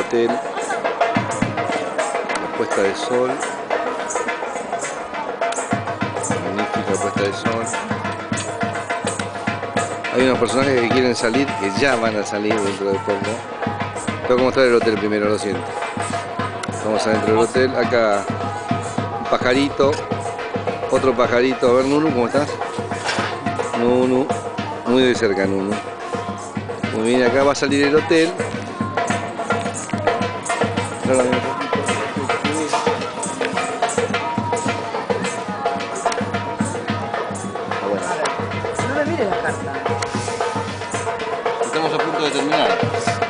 hotel. La puesta de sol. Magnífica puesta de sol. Hay unos personajes que quieren salir, que ya van a salir dentro de poco. Tengo que mostrar el hotel primero, lo siento. Vamos adentro del hotel. Acá un pajarito. Otro pajarito. A ver, Nunu, ¿cómo estás? Nunu. Muy de cerca, Nunu. Muy bien, acá va a salir el hotel. Ah, no la carta. Estamos a punto de terminar.